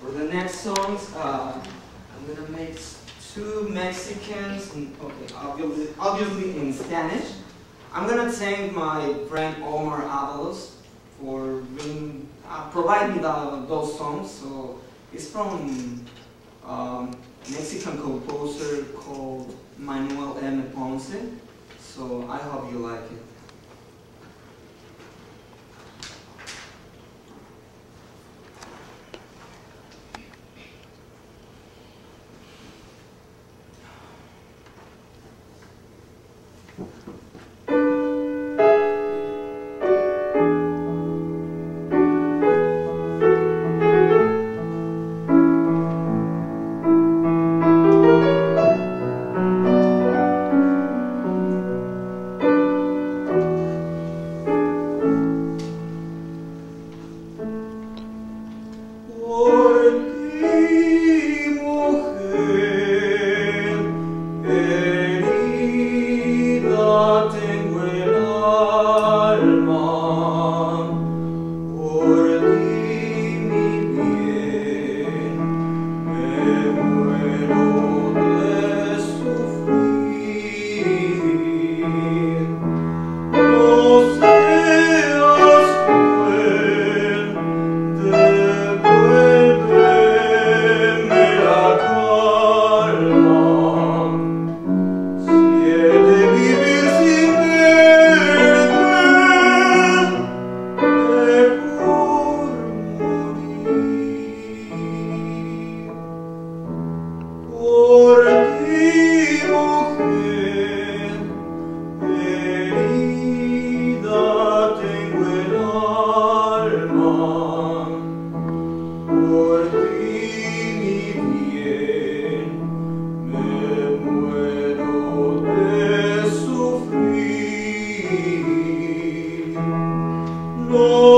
For the next songs, uh, I'm gonna make two Mexicans, and, okay, obviously, obviously in Spanish. I'm gonna thank my friend Omar Avalos for uh, providing the, those songs. So it's from um, Mexican composer called Manuel M. Ponce. So I hope you like it. Alleluia. Lord.